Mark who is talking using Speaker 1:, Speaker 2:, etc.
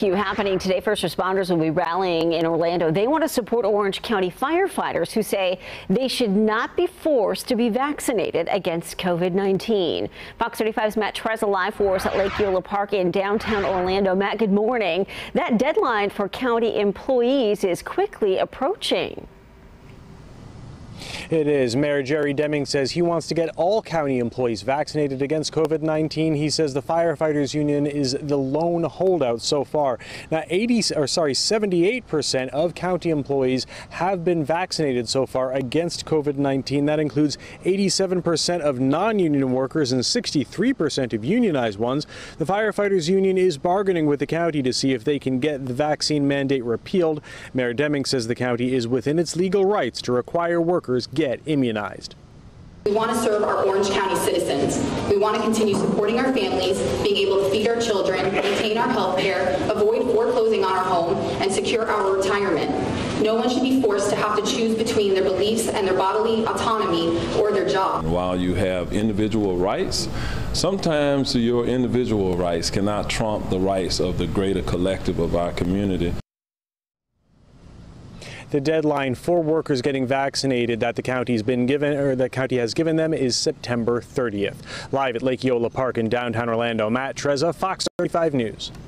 Speaker 1: Happening today, first responders will be rallying in Orlando. They want to support Orange County firefighters who say they should not be forced to be vaccinated against COVID-19. Fox 35's Matt Trezza live for us at Lake Eola Park in downtown Orlando. Matt, good morning. That deadline for county employees is quickly approaching.
Speaker 2: It is. Mayor Jerry Demings says he wants to get all county employees vaccinated against COVID-19. He says the firefighters union is the lone holdout so far. Now 80 or sorry 78% of county employees have been vaccinated so far against COVID-19. That includes 87% of non-union workers and 63% of unionized ones. The firefighters union is bargaining with the county to see if they can get the vaccine mandate repealed. Mayor Demings says the county is within its legal rights to require workers get immunized.
Speaker 3: We want to serve our Orange County citizens. We want to continue supporting our families, being able to feed our children, maintain our health care, avoid foreclosing on our home, and secure our retirement. No one should be forced to have to choose between their beliefs and their bodily autonomy or their job.
Speaker 4: While you have individual rights, sometimes your individual rights cannot trump the rights of the greater collective of our community.
Speaker 2: The deadline for workers getting vaccinated that the county's been given or the county has given them is September 30th. Live at Lake Eola Park in downtown Orlando, Matt Trezza, Fox 35 News.